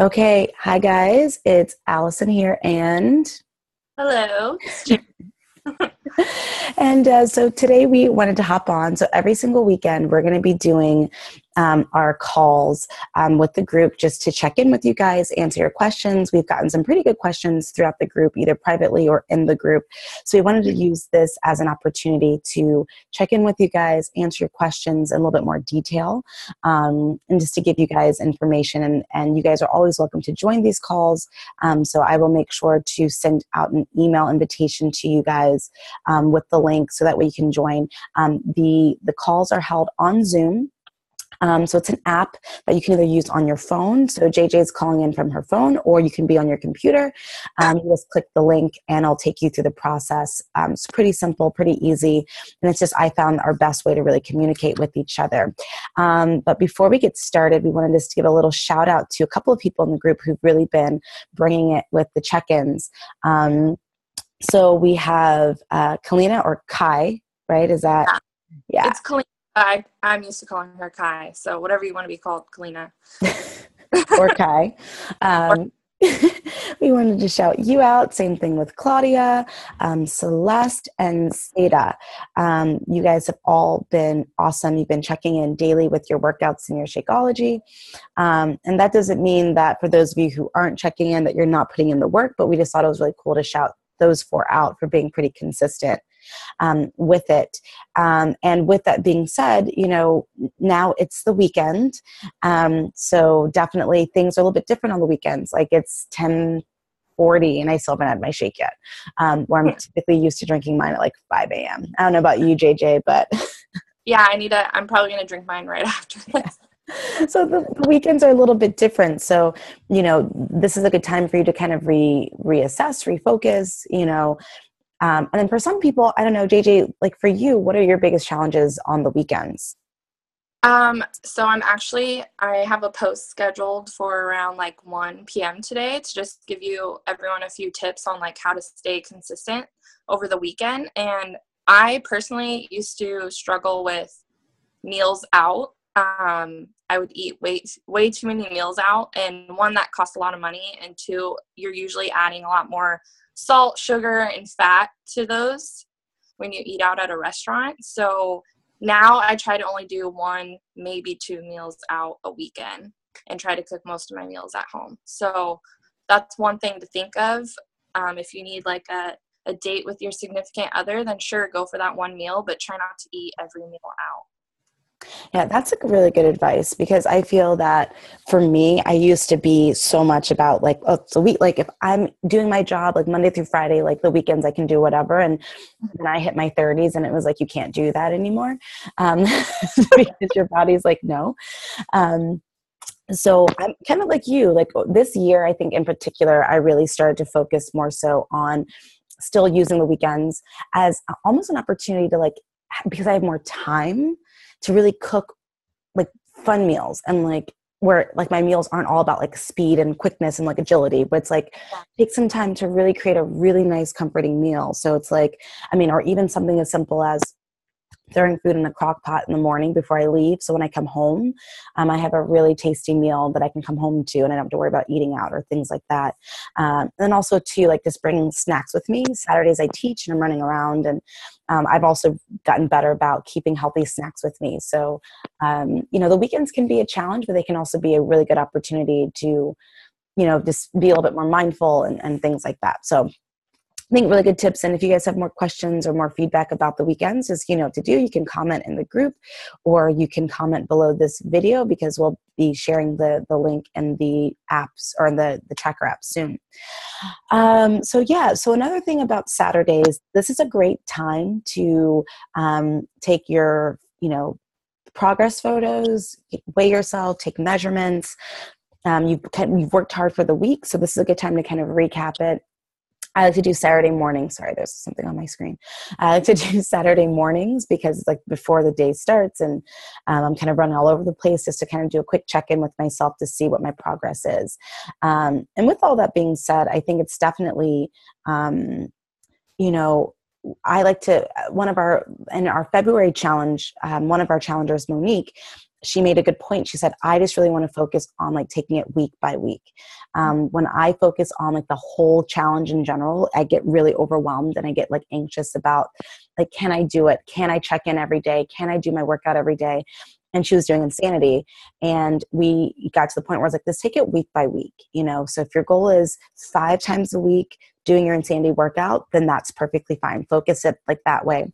Okay, hi guys, it's Allison here, and hello. and uh, so today we wanted to hop on. So every single weekend, we're going to be doing um, our calls um, with the group just to check in with you guys, answer your questions. We've gotten some pretty good questions throughout the group, either privately or in the group. So we wanted to use this as an opportunity to check in with you guys, answer your questions in a little bit more detail, um, and just to give you guys information. And, and you guys are always welcome to join these calls. Um, so I will make sure to send out an email invitation to you guys um, with the link so that way you can join. Um, the, the calls are held on Zoom. Um, so it's an app that you can either use on your phone. So JJ is calling in from her phone, or you can be on your computer. Um, you just click the link, and I'll take you through the process. Um, it's pretty simple, pretty easy, and it's just I found our best way to really communicate with each other. Um, but before we get started, we wanted just to give a little shout out to a couple of people in the group who've really been bringing it with the check-ins. So we have uh, Kalina or Kai, right? Is that yeah? It's Kalina. I, I'm used to calling her Kai, so whatever you want to be called, Kalina. or Kai. Um, we wanted to shout you out. Same thing with Claudia, um, Celeste, and Seda. Um, you guys have all been awesome. You've been checking in daily with your workouts and your Shakeology. Um, and that doesn't mean that for those of you who aren't checking in that you're not putting in the work, but we just thought it was really cool to shout those four out for being pretty consistent um, with it. Um, and with that being said, you know, now it's the weekend. Um, so definitely things are a little bit different on the weekends. Like it's 10 40 and I still haven't had my shake yet. Um, where I'm typically used to drinking mine at like 5 a.m. I don't know about you, JJ, but. yeah, I need a, I'm probably going to drink mine right after this. So the, weekends are a little bit different so you know this is a good time for you to kind of re reassess refocus you know um, and then for some people, I don't know, JJ, like for you, what are your biggest challenges on the weekends? Um, so I'm actually I have a post scheduled for around like 1 p.m. today to just give you everyone a few tips on like how to stay consistent over the weekend. And I personally used to struggle with meals out. Um, I would eat way way too many meals out, and one that costs a lot of money, and two, you're usually adding a lot more salt, sugar, and fat to those when you eat out at a restaurant. So now I try to only do one, maybe two meals out a weekend and try to cook most of my meals at home. So that's one thing to think of. Um, if you need like a, a date with your significant other, then sure, go for that one meal, but try not to eat every meal out. Yeah, that's a really good advice because I feel that for me, I used to be so much about like, oh, so we like if I'm doing my job like Monday through Friday, like the weekends I can do whatever. And then I hit my 30s and it was like, you can't do that anymore um, because your body's like, no. Um, so I'm kind of like you, like this year, I think in particular, I really started to focus more so on still using the weekends as almost an opportunity to like, because I have more time to really cook like fun meals and like where like my meals aren't all about like speed and quickness and like agility but it's like take some time to really create a really nice comforting meal. So it's like i mean or even something as simple as throwing food in a crock pot in the morning before I leave. So when I come home, um, I have a really tasty meal that I can come home to and I don't have to worry about eating out or things like that. Um, and also, too, like just bringing snacks with me. Saturdays I teach and I'm running around, and um, I've also gotten better about keeping healthy snacks with me. So, um, you know, the weekends can be a challenge, but they can also be a really good opportunity to, you know, just be a little bit more mindful and, and things like that. So, I think really good tips. And if you guys have more questions or more feedback about the weekends, as you know what to do. You can comment in the group or you can comment below this video because we'll be sharing the, the link in the apps or in the, the tracker app soon. Um, so yeah, so another thing about Saturdays, this is a great time to um, take your, you know, progress photos, weigh yourself, take measurements. Um, you've, you've worked hard for the week, so this is a good time to kind of recap it I like to do Saturday mornings. Sorry, there's something on my screen. I like to do Saturday mornings because it's like before the day starts, and um, I'm kind of running all over the place just to kind of do a quick check in with myself to see what my progress is. Um, and with all that being said, I think it's definitely, um, you know, I like to one of our in our February challenge, um, one of our challengers, Monique, she made a good point. She said, I just really want to focus on like taking it week by week. Um, when I focus on like the whole challenge in general, I get really overwhelmed and I get like anxious about like, can I do it? Can I check in every day? Can I do my workout every day? And she was doing insanity. And we got to the point where I was like, let's take it week by week. You know, so if your goal is five times a week doing your insanity workout, then that's perfectly fine. Focus it like that way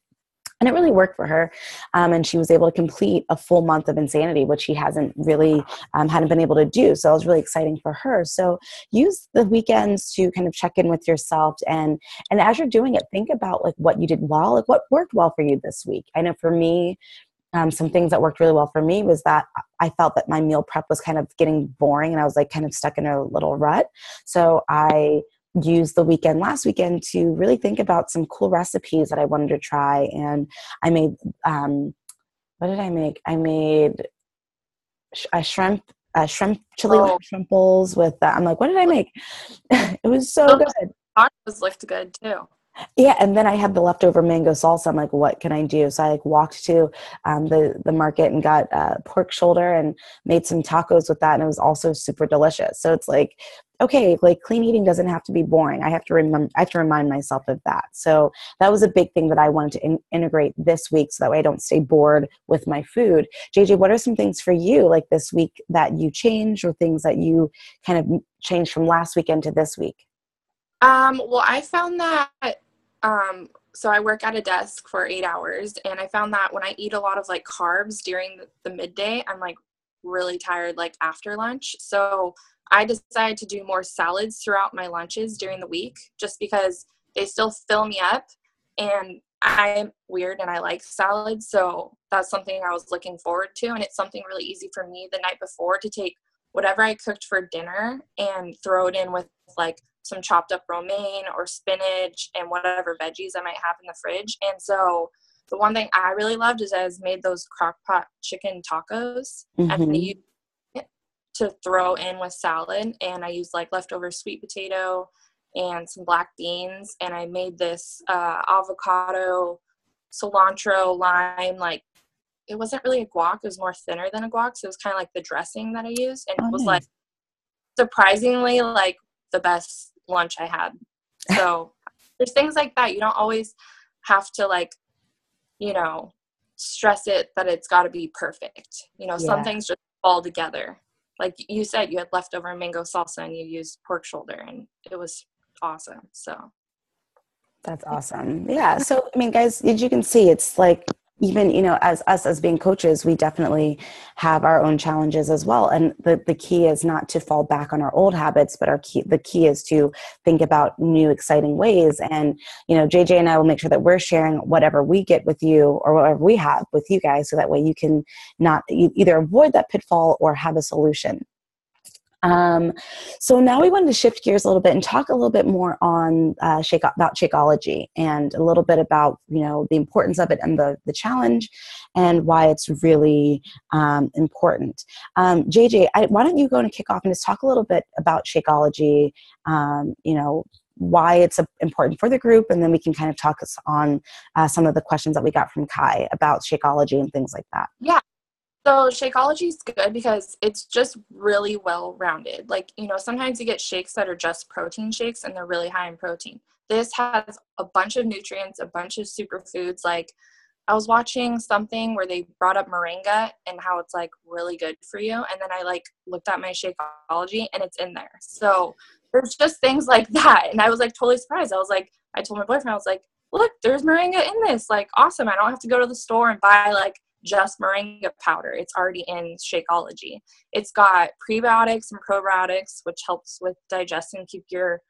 and it really worked for her um, and she was able to complete a full month of insanity which she hasn't really um, hadn't been able to do so it was really exciting for her so use the weekends to kind of check in with yourself and and as you're doing it think about like what you did well like what worked well for you this week i know for me um, some things that worked really well for me was that I felt that my meal prep was kind of getting boring and I was like kind of stuck in a little rut. So I used the weekend last weekend to really think about some cool recipes that I wanted to try. And I made, um, what did I make? I made a shrimp, a shrimp chili oh. shrimp bowls with that. I'm like, what did I make? it was so Those good. Tacos looked good too. Yeah, and then I had the leftover mango salsa. I'm like, what can I do? So I like walked to um, the the market and got uh, pork shoulder and made some tacos with that, and it was also super delicious. So it's like okay, like clean eating doesn't have to be boring. I have to remember, I have to remind myself of that. So that was a big thing that I wanted to in- integrate this week so that way I don't stay bored with my food. JJ, what are some things for you like this week that you changed or things that you kind of changed from last weekend to this week? Um, well, I found that, um, so I work at a desk for eight hours and I found that when I eat a lot of like carbs during the, midday, I'm like really tired like after lunch. So I decided to do more salads throughout my lunches during the week just because they still fill me up and I'm weird and I like salads. So that's something I was looking forward to. And it's something really easy for me the night before to take whatever I cooked for dinner and throw it in with like some chopped up romaine or spinach and whatever veggies I might have in the fridge. And so the one thing I really loved is I made those crock pot chicken tacos mm-hmm. and I used to throw in with salad and I used like leftover sweet potato and some black beans and I made this uh, avocado cilantro lime like it wasn't really a guac it was more thinner than a guac so it was kind of like the dressing that I used and oh, it was nice. like surprisingly like the best lunch I had so there's things like that you don't always have to like you know stress it that it's got to be perfect you know yeah. some things just fall together like you said, you had leftover mango salsa and you used pork shoulder, and it was awesome. So that's awesome. Yeah. So, I mean, guys, as you can see, it's like even you know as us as being coaches we definitely have our own challenges as well. And the, the key is not to fall back on our old habits but our key the key is to think about new exciting ways. And you know jj and i will make sure that we're sharing whatever we get with you or whatever we have with you guys so that way you can not either avoid that pitfall or have a solution um, so now we wanted to shift gears a little bit and talk a little bit more on uh, shake about Shakeology and a little bit about you know the importance of it and the the challenge and why it's really um, important. Um, JJ, I, why don't you go and kick off and just talk a little bit about Shakeology? Um, you know why it's important for the group, and then we can kind of talk us on uh, some of the questions that we got from Kai about Shakeology and things like that. Yeah, so Shakeology is good because it's just really well rounded. Like, you know, sometimes you get shakes that are just protein shakes and they're really high in protein. This has a bunch of nutrients, a bunch of superfoods. Like, I was watching something where they brought up moringa and how it's like really good for you. And then I like looked at my Shakeology and it's in there. So there's just things like that. And I was like totally surprised. I was like, I told my boyfriend, I was like, look, there's moringa in this. Like, awesome. I don't have to go to the store and buy like just moringa powder. It's already in Shakeology. It's got prebiotics and probiotics, which helps with digestion, keep your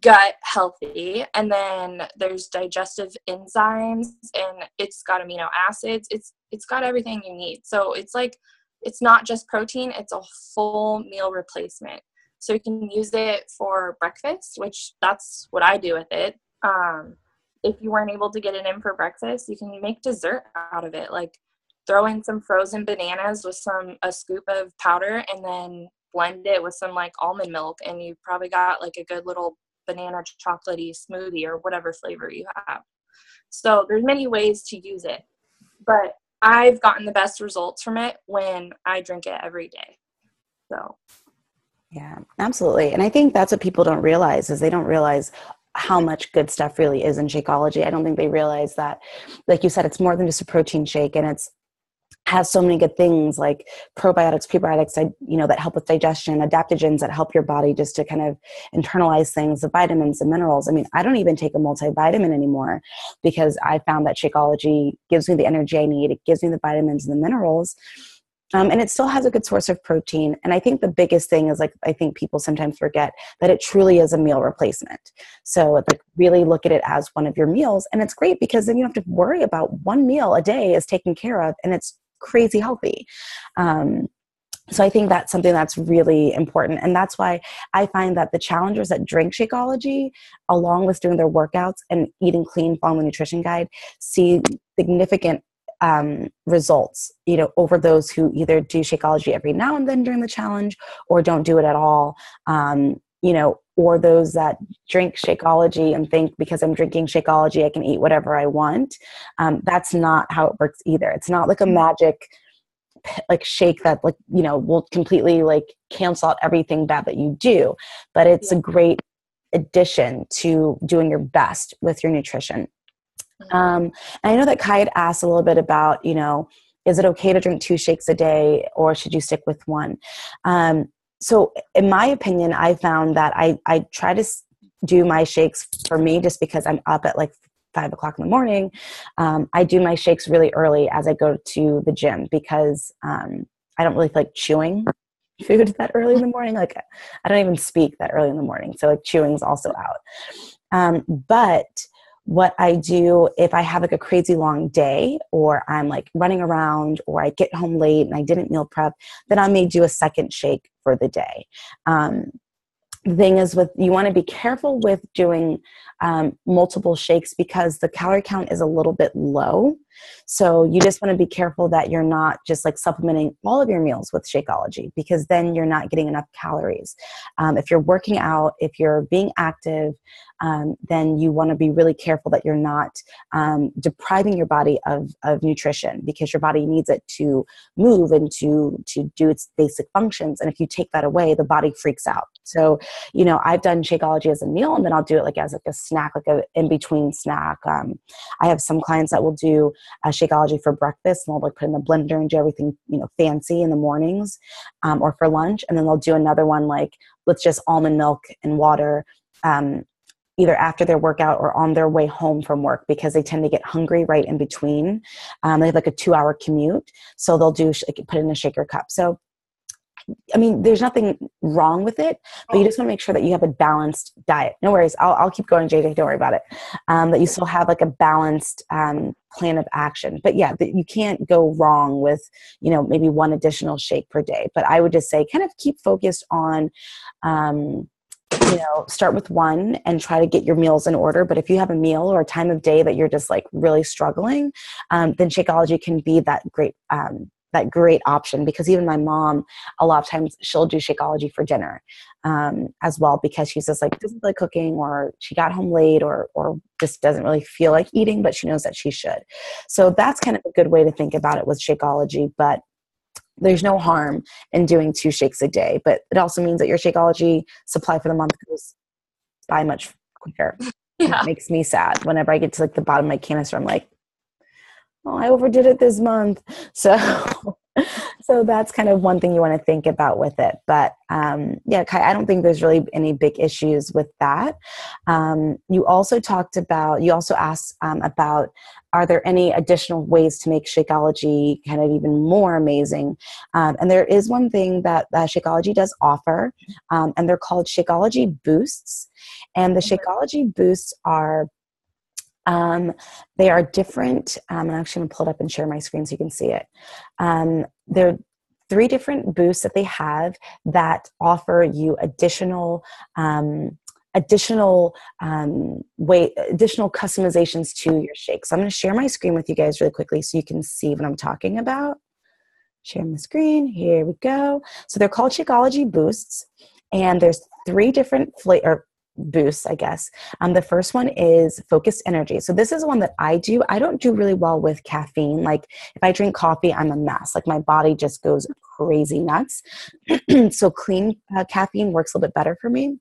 gut healthy. And then there's digestive enzymes and it's got amino acids. It's it's got everything you need. So it's like it's not just protein, it's a full meal replacement. So you can use it for breakfast, which that's what I do with it. Um, if you weren't able to get it in for breakfast, you can make dessert out of it. Like throw in some frozen bananas with some a scoop of powder and then blend it with some like almond milk and you've probably got like a good little banana chocolatey smoothie or whatever flavor you have so there's many ways to use it but I've gotten the best results from it when I drink it every day. So yeah, absolutely. And I think that's what people don't realize is they don't realize how much good stuff really is in Shakeology. I don't think they realize that, like you said, it's more than just a protein shake and it's has so many good things like probiotics, prebiotics, you know, that help with digestion, adaptogens that help your body just to kind of internalize things, the vitamins, the minerals. I mean, I don't even take a multivitamin anymore because I found that Shakeology gives me the energy I need. It gives me the vitamins and the minerals um, and it still has a good source of protein. And I think the biggest thing is like, I think people sometimes forget that it truly is a meal replacement. So, like, really look at it as one of your meals. And it's great because then you don't have to worry about one meal a day is taken care of and it's crazy healthy. Um, so I think that's something that's really important. And that's why I find that the challengers that drink Shakeology, along with doing their workouts and eating clean, following the nutrition guide, see significant um, results, you know, over those who either do Shakeology every now and then during the challenge or don't do it at all. Um, you know, or those that drink Shakeology and think because I'm drinking Shakeology, I can eat whatever I want. Um, that's not how it works either. It's not like a magic like shake that like you know will completely like cancel out everything bad that you do but it's a great addition to doing your best with your nutrition Mm-hmm. Um, and I know that Kai had asked a little bit about, you know, is it okay to drink two shakes a day or should you stick with one? Um, so, in my opinion, I found that I, I try to do my shakes for me just because I'm up at like five o'clock in the morning. Um, I do my shakes really early as I go to the gym because um, I don't really feel like chewing food that early in the morning. Like, I don't even speak that early in the morning. So, like, chewing's also out. Um, but what I do if I have like a crazy long day or I'm like running around or I get home late and I didn't meal prep, then I may do a second shake for the day. Um, thing is with you want to be careful with doing um, multiple shakes because the calorie count is a little bit low so you just want to be careful that you're not just like supplementing all of your meals with Shakeology because then you're not getting enough calories. Um, if you're working out, if you're being active, um, then you want to be really careful that you're not um, depriving your body of, of nutrition because your body needs it to move and to, to do its basic functions. And if you take that away, the body freaks out. So, you know, I've done Shakeology as a meal and then I'll do it like as like a snack, like a in between snack. Um, I have some clients that will do a Shakeology for breakfast and they'll like put in the blender and do everything, you know, fancy in the mornings um, or for lunch. And then they'll do another one like with just almond milk and water. Um, either after their workout or on their way home from work because they tend to get hungry right in between. Um, they have like a two hour commute. So they'll do, like, put in a shaker cup. So I mean, there's nothing wrong with it, but you just want to make sure that you have a balanced diet. No worries. I'll, I'll keep going, JJ. Don't worry about it. Um, that you still have like a balanced um, plan of action. But yeah, you can't go wrong with, you know, maybe one additional shake per day. But I would just say kind of keep focused on, um, you know start with one and try to get your meals in order but if you have a meal or a time of day that you're just like really struggling um, then shakeology can be that great um, that great option because even my mom a lot of times she'll do shakeology for dinner um, as well because she's just like doesn't like cooking or she got home late or or just doesn't really feel like eating but she knows that she should so that's kind of a good way to think about it with shakeology but there's no harm in doing two shakes a day but it also means that your shakeology supply for the month goes by much quicker yeah. it makes me sad whenever i get to like the bottom of my canister i'm like oh, I overdid it this month. So, so that's kind of one thing you want to think about with it. But um, yeah, Kai, I don't think there's really any big issues with that. Um, you also talked about, you also asked um, about, are there any additional ways to make Shakeology kind of even more amazing? Um, and there is one thing that uh, Shakeology does offer, um, and they're called Shakeology Boosts. And the Shakeology Boosts are um, they are different. Um, I'm actually going to pull it up and share my screen so you can see it. Um, they're three different boosts that they have that offer you additional um, additional um, way additional customizations to your shake so i'm going to share my screen with you guys really quickly so you can see what i'm talking about share my screen here we go so they're called shakeology boosts and there's three different flavor boosts, I guess. Um, the first one is focused energy. So this is one that I do. I don't do really well with caffeine. Like if I drink coffee, I'm a mess. Like my body just goes crazy nuts. so clean uh, caffeine works a little bit better for me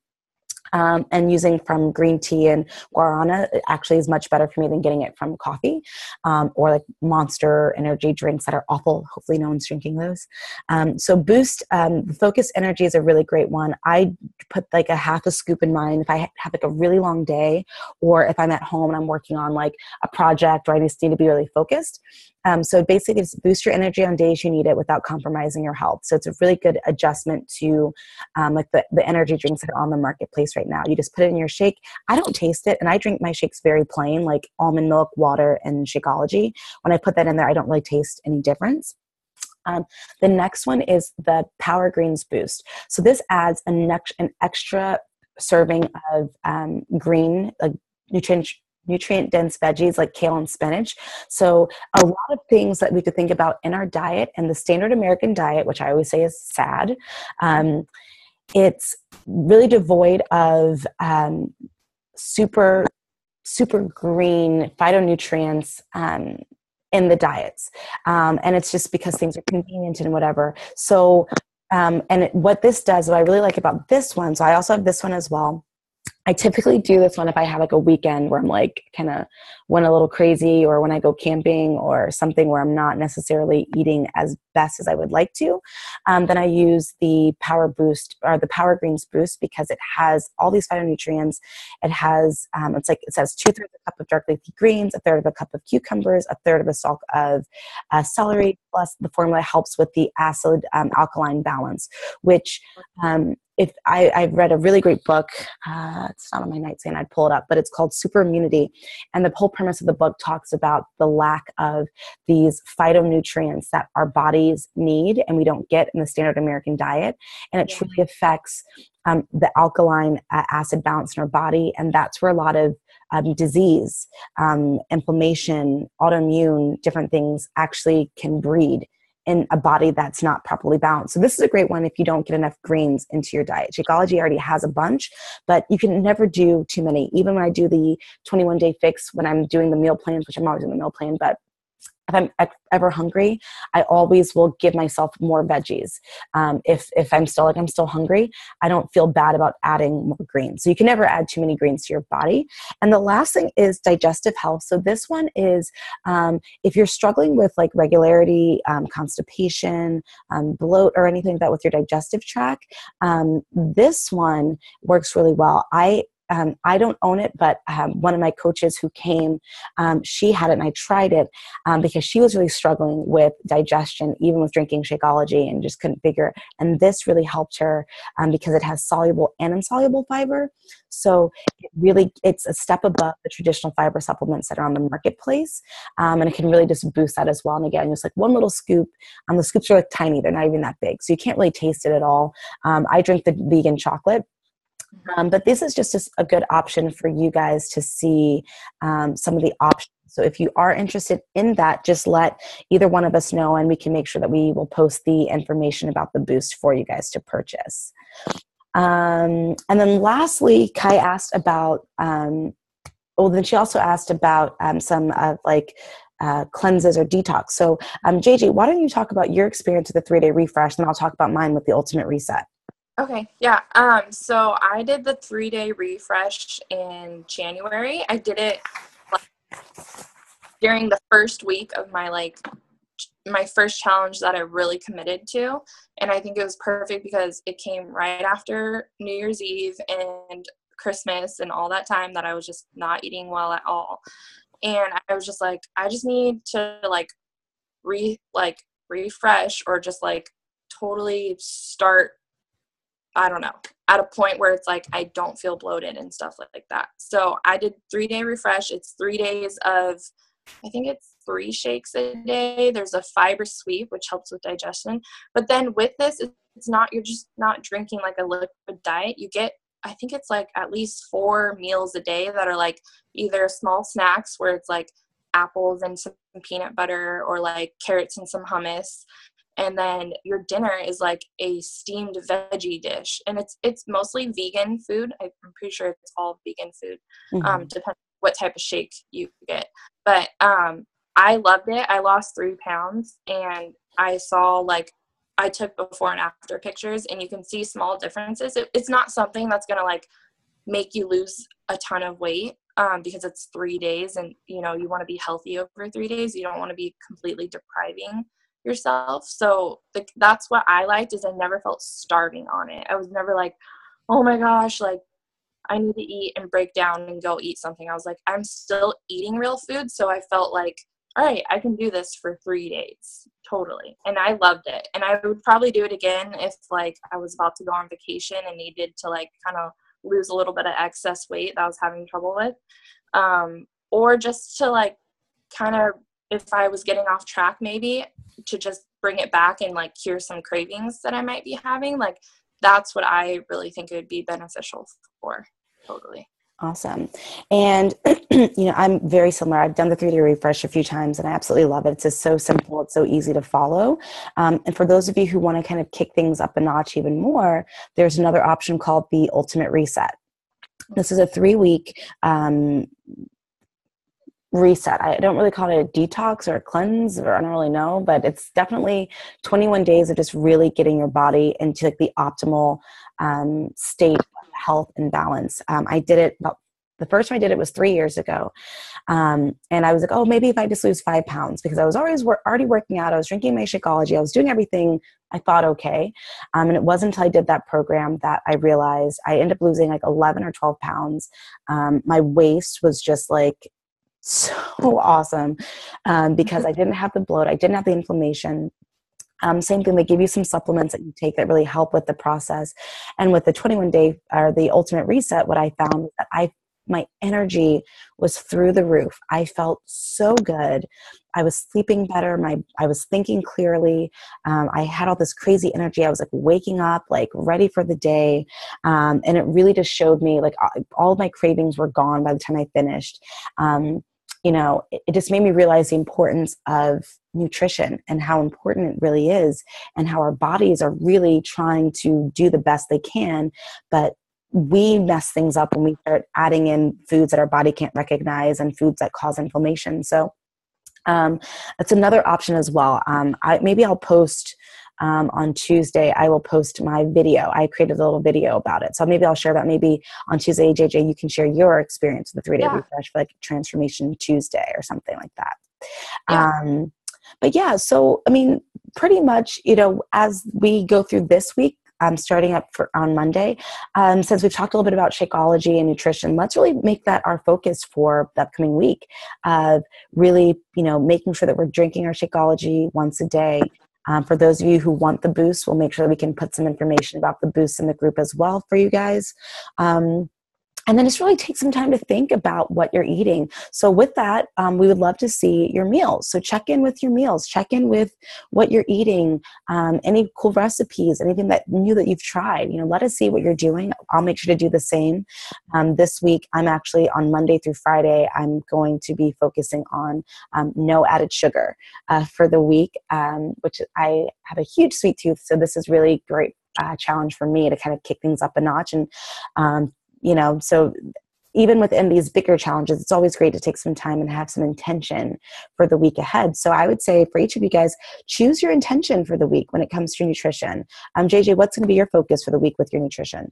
um, and using from green tea and guarana actually is much better for me than getting it from coffee. Um, or like monster energy drinks that are awful hopefully no one's drinking those. Um, so boost um, focus energy is a really great one. I put like a half a scoop in mine if i have like a really long day or if i'm at home and i'm working on like a project or i just need to be really focused um, so basically, it's boost your energy on days you need it without compromising your health. So it's a really good adjustment to um, like the, the energy drinks that are on the marketplace right now. You just put it in your shake. I don't taste it, and I drink my shakes very plain, like almond milk, water, and Shakeology. When I put that in there, I don't really taste any difference. Um, the next one is the Power Greens Boost. So this adds an, an extra serving of um, green, like nutrient nutrient dense veggies like kale and spinach. So, a lot of things that we could think about in our diet and the standard American diet, which I always say is sad, um, it's really devoid of um, super, super green phytonutrients. Um, in the diets. Um, and it's just because things are convenient and whatever. So, um, and it, what this does, what I really like about this one, so I also have this one as well I typically do this one if I have like a weekend where I'm like kind of went a little crazy or when I go camping or something where I'm not necessarily eating as best as I would like to. Um, then I use the Power Boost or the Power Greens Boost because it has all these phytonutrients. It has, um, it's like, it says two thirds of a cup of dark leafy greens, a third of a cup of cucumbers, a third of a stalk of uh, celery, plus the formula helps with the acid um, alkaline balance, which um, if I, I've read a really great book, uh, it's not on my nightstand, I'd pull it up, but it's called Super Immunity. And the whole premise of the book talks about the lack of these phytonutrients that our bodies need and we don't get in the standard American diet. And it truly affects um, the alkaline uh, acid balance in our body. And that's where a lot of um, disease, um, inflammation, autoimmune, different things actually can breed in a body that's not properly balanced. So this is a great one if you don't get enough greens into your diet. Shakeology already has a bunch, but you can never do too many. Even when I do the 21 day fix, when I'm doing the meal plans, which I'm always in the meal plan, but if I'm ever hungry, I always will give myself more veggies. Um, if if I'm still like I'm still hungry, I don't feel bad about adding more greens. So you can never add too many greens to your body. And the last thing is digestive health. So this one is um, if you're struggling with like regularity, um, constipation, um, bloat, or anything like that with your digestive tract, um, this one works really well. I um, I don't own it, but um, one of my coaches who came, um, she had it and I tried it um, because she was really struggling with digestion, even with drinking Shakeology and just couldn't figure. And this really helped her um, because it has soluble and insoluble fiber. So it really, it's a step above the traditional fiber supplements that are on the marketplace, um, and it can really just boost that as well. And again, just like one little scoop. the scoops are like tiny; they're not even that big, so you can't really taste it at all. I drink the vegan chocolate um, but this is just a, good option for you guys to see um, some of the options. So if you are interested in that, just let either one of us know and we can make sure that we will post the information about the boost for you guys to purchase. Um, and then lastly, Kai asked about, um, well, then she also asked about um, some of like uh, cleanses or detox. So, um, JJ, why don't you talk about your experience with the three day refresh, and I'll talk about mine with the ultimate reset. Okay, yeah. Um, so I did the three day refresh in January. I did it like, during the first week of my like my first challenge that I really committed to, and I think it was perfect because it came right after New Year's Eve and Christmas and all that time that I was just not eating well at all, and I was just like, I just need to like re like refresh or just like totally start I don't know, at a point where it's like I don't feel bloated and stuff like, that. So I did three day refresh. It's three days of, I think it's three shakes a day. There's a fiber sweep, which helps with digestion. But then with this, it's not, you're just not drinking like a liquid diet. You get, I think it's like at least four meals a day that are like either small snacks where it's like apples and some peanut butter or like carrots and some hummus and then your dinner is like a steamed veggie dish and it's it's mostly vegan food. I'm pretty sure it's all vegan food um, mm-hmm. um depending what type of shake you get. But um i loved it. I lost three pounds and i saw like i took before and after pictures and you can see small differences. It, it's not something that's gonna like make you lose a ton of weight um, because it's three days and you know you want to be healthy over three days. You don't want to be completely depriving yourself. So that's what i liked is i never felt starving on it. I was never like oh my gosh like i need to eat and break down and go eat something. I was like i'm still eating real food so i felt like all right i can do this for three days totally. And i loved it. And i would probably do it again if like i was about to go on vacation and needed to like kind of lose a little bit of excess weight that I was having trouble with. Um, or just to like kind of, if I was getting off track, maybe to just bring it back and like cure some cravings that I might be having. Like that's what I really think it would be beneficial for. Totally. Awesome. And, you know, I'm very similar. I've done the three day refresh a few times and I absolutely love it. It's just so simple. It's so easy to follow. Um, and for those of you who want to kind of kick things up a notch even more, there's another option called the Ultimate Reset. This is a three week um, reset. I don't really call it a detox or a cleanse, or I don't really know, but it's definitely 21 days of just really getting your body into like the optimal um, state of health and balance. Um, I did it about the first time I did it was three years ago. Um, and I was like, oh, maybe if I just lose five pounds because I was always wor- already working out. I was drinking my Shakeology. I was doing everything I thought okay. Um, and it wasn't until I did that program that I realized I ended up losing like 11 or 12 pounds. Um, my waist was just like so awesome um, because I didn't have the bloat, I didn't have the inflammation. Um, same thing, they give you some supplements that you take that really help with the process. And with the 21 day or the ultimate reset, what I found that I my energy was through the roof. I felt so good. I was sleeping better. My I was thinking clearly. Um, I had all this crazy energy. I was like waking up, like ready for the day, um, and it really just showed me like all my cravings were gone by the time I finished. Um, you know, it, just made me realize the importance of nutrition and how important it really is, and how our bodies are really trying to do the best they can. But we mess things up when we start adding in foods that our body can't recognize and foods that cause inflammation. So, um, that's another option as well. Um, I, maybe I'll post um, on Tuesday, I will post my video. I created a little video about it. So maybe I'll share that maybe on Tuesday, JJ, you can share your experience with the three day yeah. refresh for like Transformation Tuesday or something like that. Yeah. Um, but yeah, so I mean, pretty much, you know, as we go through this week, um, starting up for on Monday. Um, since we've talked a little bit about Shakeology and nutrition, let's really make that our focus for the upcoming week of really, you know, making sure that we're drinking our Shakeology once a day, um, for those of you who want the boost, we'll make sure we can put some information about the boost in the group as well for you guys. Um, and then just really take some time to think about what you're eating. So with that um, we would love to see your meals. So check in with your meals. Check in with what you're eating. Um, any cool recipes anything that new that you've tried. You know let us see what you're doing. I'll make sure to do the same. Um, this week i'm actually on monday through friday i'm going to be focusing on um, no added sugar uh, for the week um, which i have a huge sweet tooth. So this is really great uh, challenge for me to kind of kick things up a notch and um, you know so even within these bigger challenges it's always great to take some time and have some intention for the week ahead. So i would say for each of you guys choose your intention for the week when it comes to nutrition. Um, jj what's going to be your focus for the week with your nutrition?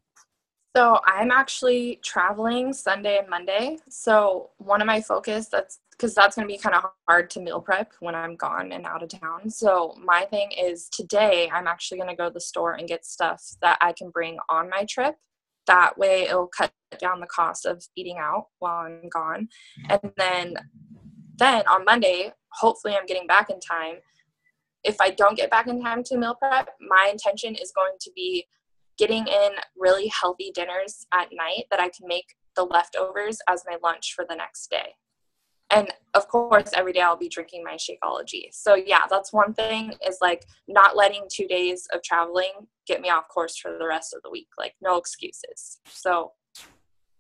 So i'm actually traveling sunday and monday. So one of my focus that's because that's going to be kind of hard to meal prep when i'm gone and out of town. So my thing is today i'm actually going to go to the store and get stuff that i can bring on my trip that way it'll cut down the cost of eating out while I'm gone. And then then on Monday, hopefully I'm getting back in time. If I don't get back in time to meal prep, my intention is going to be getting in really healthy dinners at night that I can make the leftovers as my lunch for the next day and of course every day i'll be drinking my shakeology so yeah that's one thing is like not letting two days of traveling get me off course for the rest of the week like no excuses so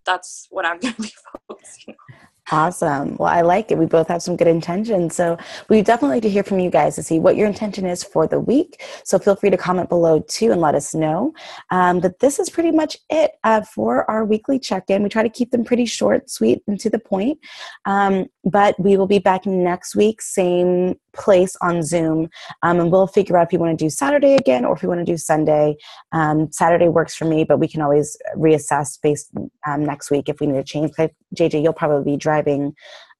that's what i'm going to be focusing on Awesome. Well, I like it. We both have some good intentions. So we definitely like to hear from you guys to see what your intention is for the week. So feel free to comment below too and let us know. Um, but this is pretty much it uh, for our weekly check in. We try to keep them pretty short, sweet, and to the point. Um, but we will be back next week, same place on Zoom. Um, and we'll figure out if you want to do Saturday again or if you want to do Sunday. Um, Saturday works for me, but we can always reassess based um, next week if we need to change. JJ, you'll probably be driving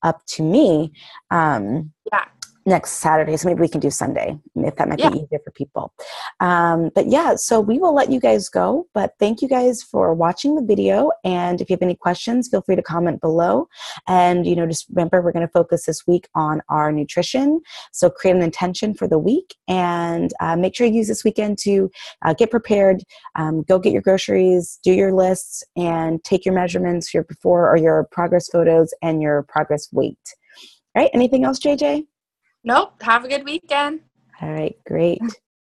up to me. Um, yeah next Saturday. So maybe we can do Sunday if that might yeah. be easier for people. Um, but yeah, so we will let you guys go. But thank you guys for watching the video. And if you have any questions, feel free to comment below. And, you know, just remember, we're going to focus this week on our nutrition. So create an intention for the week and uh, make sure you use this weekend to uh, get prepared, um, go get your groceries, do your lists, and take your measurements, your before or your progress photos, and your progress weight. All right. Anything else, JJ? Nope. Have a good weekend. All right, great.